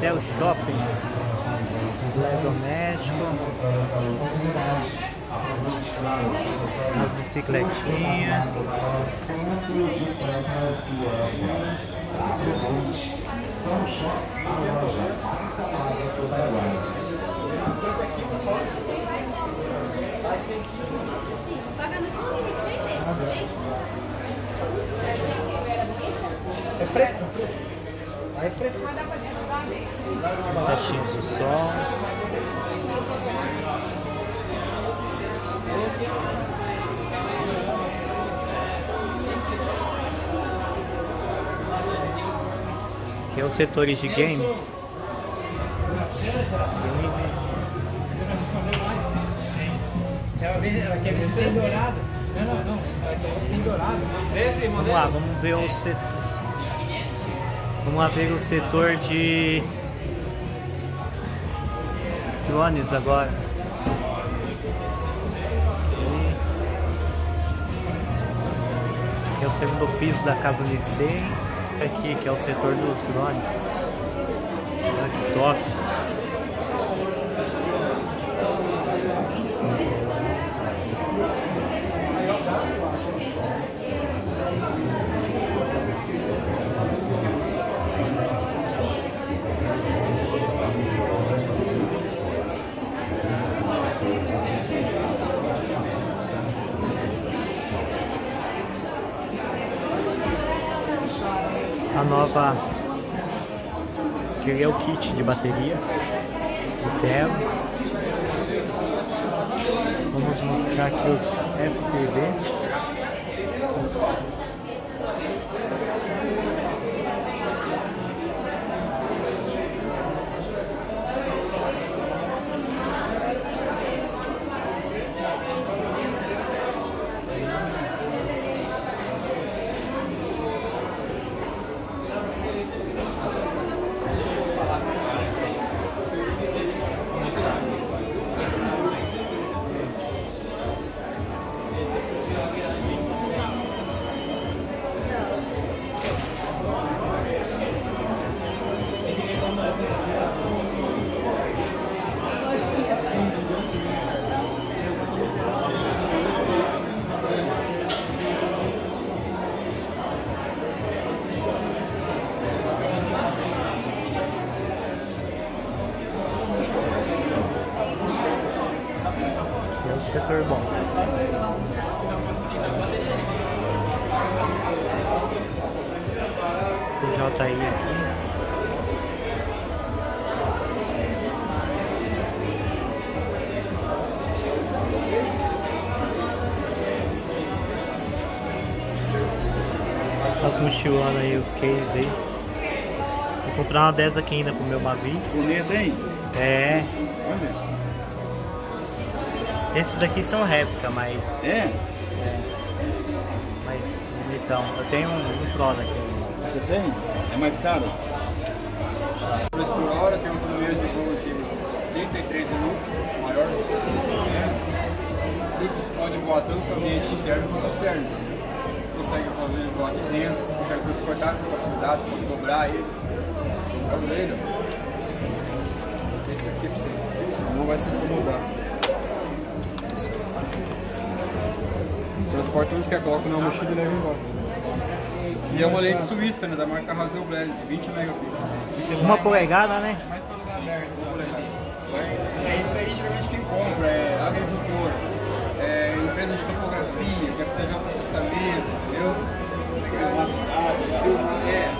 Excel Shopping. Doméstico. As bicicletinhas. É preto, é preto. As caixinhas de som. Aqui é os setores de games. Ela, quer ver se tem dourado. Não, não, não. Ela quer ver se tem dourado. Vamos lá, vamos ver o setor. Vamos lá ver o setor de drones agora. Aqui é o segundo piso da casa Licei. Aqui que é o setor dos drones. Olha que top. Nova que é o kit de bateria tela. Vamos mostrar aqui os FPV CJI aqui as mochilonas aí, os cases aí. Vou comprar uma dessa aqui ainda pro meu Mavi. Bonita, hein? É, Olha. esses daqui são réplica, mas. É? Mas bonitão. Eu tenho um, um Pro daquele. Você tem? É mais caro? 2 por hora, tem uma autonomia de voo de 33 minutos, maior. E pode voar tanto para o ambiente interno quanto externo. Você consegue fazer ele voar aqui dentro, você consegue transportar com facilidade, pode dobrar ele. É o dele. Esse aqui é para você. Não vai se incomodar. Transporta onde quer, coloca na mochila e leva embora. E é uma lente suíça, né, da marca Hasselblad, de 20 megapixels. Uma polegada, né? Mais para lugar aberto, uma polegada. É isso aí, geralmente quem compra é agricultor, é empresa de topografia, quer pegar o processamento, entendeu? É,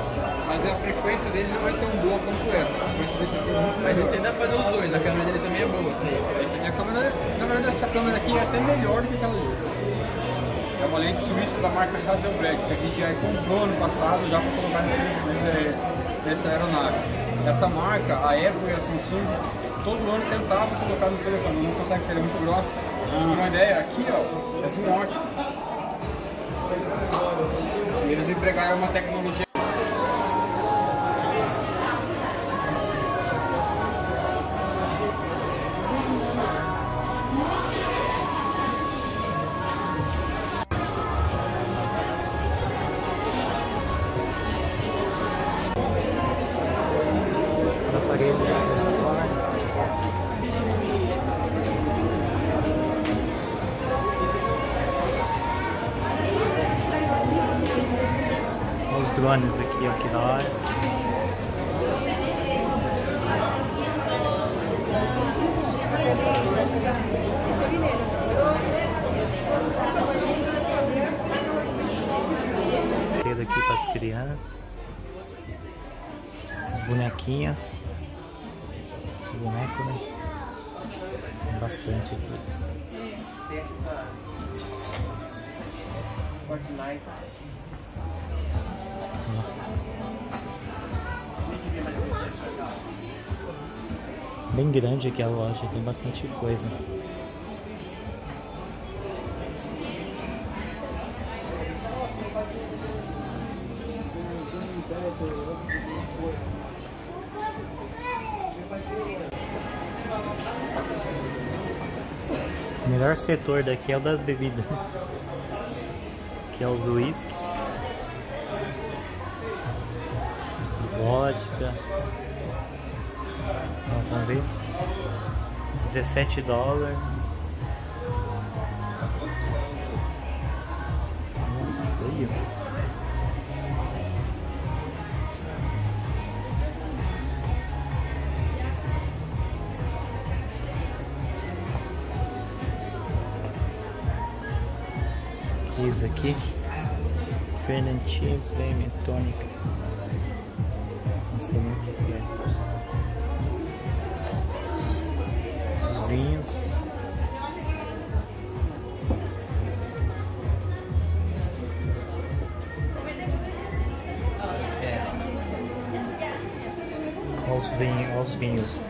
mas a frequência dele não é tão boa quanto essa. A frequência desse aqui é muito Mas esse aí dá pra fazer os dois, a câmera dele também é boa, essa aí. Essa aqui, a câmera, na verdade, essa câmera aqui é até melhor do que aquela ali. É uma lente suíça da marca Hasselblad, que a já comprou ano passado já para colocar nesse, nessa aeronave. Essa marca, a Apple e a Samsung, todo ano tentavam colocar nos telefones, não consegue ela é muito grossa. Pra você ter uma ideia, aqui ó, é zoom ótico. E eles empregaram uma tecnologia Olha os drones aqui, ó, que da hora. Aqui para as crianças. As bonequinhas. Os bonecos, né? Tem bastante aqui. Bem grande aqui a loja, tem bastante coisa. O melhor setor daqui é o das bebidas. Que é os whisky. Vodka. Vamos ver. 17 dólares. Nossa, aí, aqui? Fernantinho Premium Tônica. Não sei nem o que é. Os vinhos. Olha os vinhos. Olha os vinhos.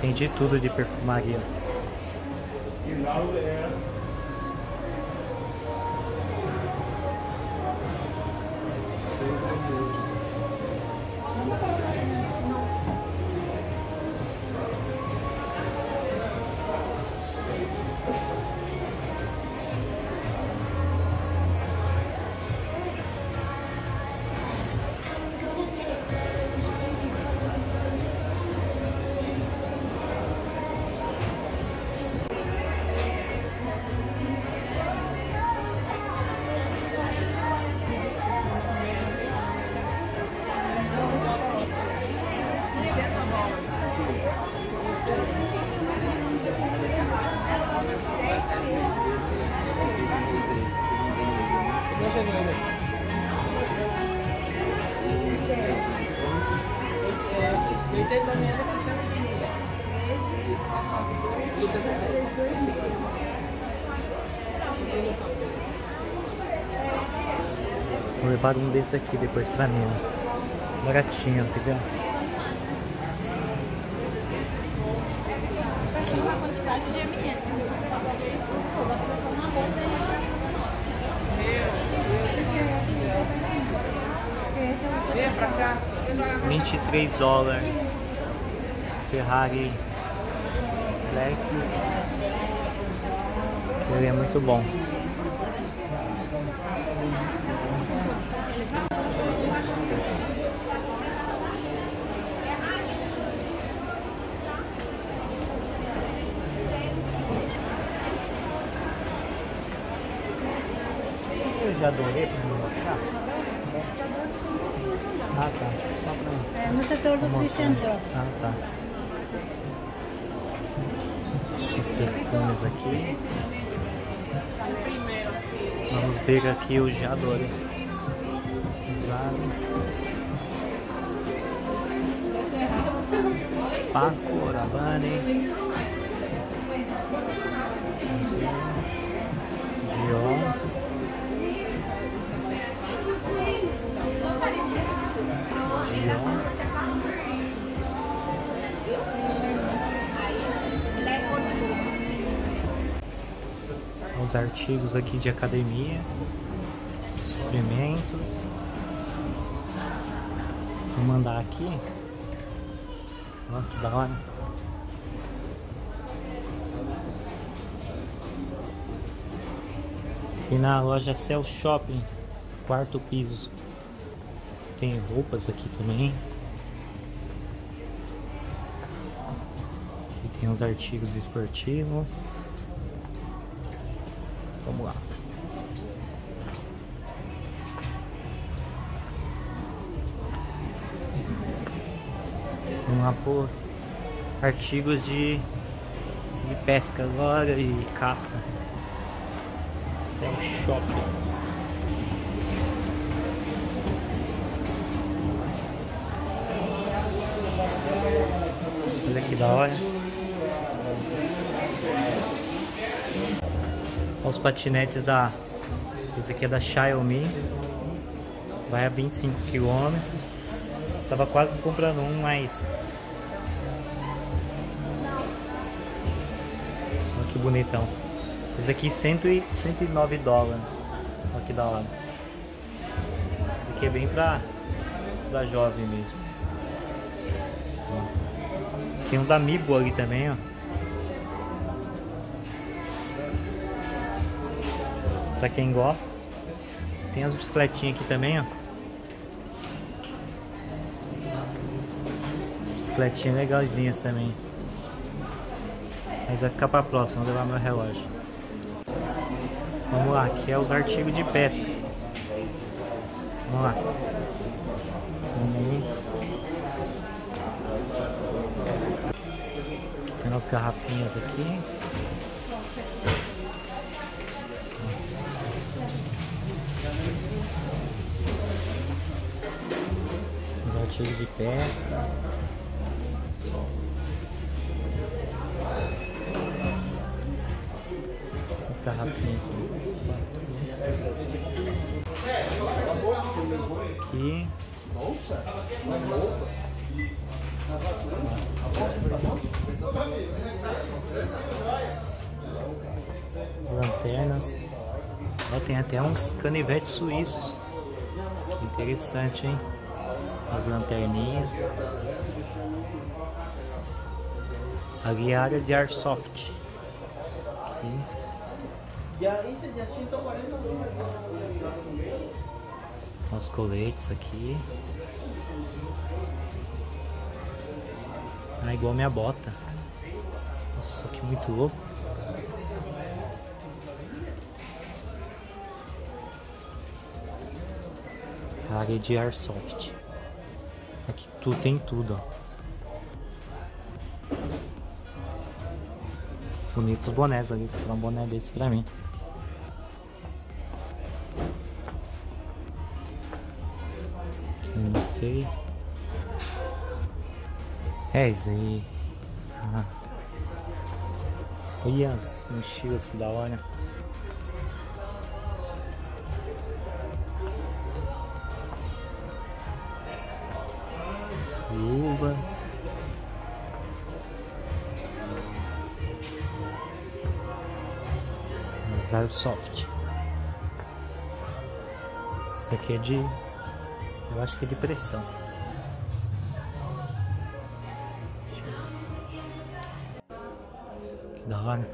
Tem de tudo de perfumaria. É, 80 mil 65. Luta 60. Vou levar um desse aqui depois pra mim. Baratinho, tá vendo? Bolsa e. 23 dólares. Ferrari Black. Ele é muito bom. Eu já adorei para me mostrar. Ah tá, só para. É, no setor do Vicente. Ah tá. Os perfumes aqui. Vamos ver aqui o Jadore. Paco Rabanne. Dion. Dion. Os artigos aqui de academia, suprimentos. Vou mandar aqui. Olha que da hora. Aqui na loja Cell Shopping, quarto piso. Tem roupas aqui também. Aqui tem os artigos esportivos. Vamos lá. Vamos lá por artigos de, de pesca agora e caça. Cell Shopping. Olha que da hora. Os patinetes da. Esse aqui é da Xiaomi. Vai a 25 km. Tava quase comprando um, mas. Olha que bonitão. Esse aqui 100 e 109 dólares. Olha que da hora. Esse aqui é bem pra, pra jovem mesmo. Tem um da Mibo ali também, ó. Pra quem gosta. Tem as bicicletinhas aqui também, ó. Bicicletinhas legalzinhas também. Mas vai ficar pra próxima, vou levar meu relógio. Vamos lá, aqui é os artigos de pesca. Vamos lá. Tem umas garrafinhas aqui. Artigos de pesca. As garrafinhas aqui. Aqui. As lanternas. Ó, tem até uns canivetes suíços. Interessante, hein? As lanterninhas. É a área de airsoft. Aqui. Os coletes aqui. Ah, igual minha bota. Nossa, que muito louco. Área de airsoft. Aqui tu tem tudo, ó. Bonitos bonés ali. Comprar um boné desse pra mim. Não sei. É isso aí. Ah. Olha as mochilas que da hora. Airsoft. Isso aqui é de. Eu acho que é de pressão. Que da hora.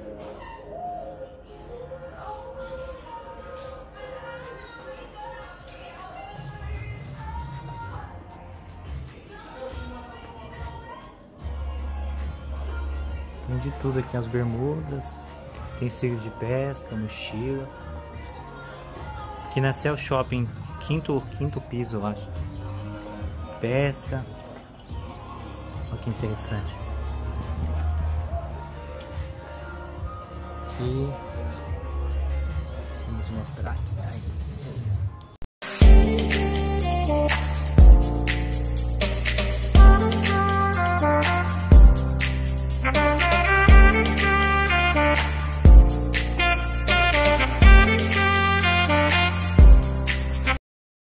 Tem de tudo aqui, as bermudas, tem cílios de pesca, mochila. Aqui na Cell Shopping, quinto, quinto piso, eu acho. Pesca. Olha que interessante. Aqui. Vamos mostrar aqui. Aí, beleza.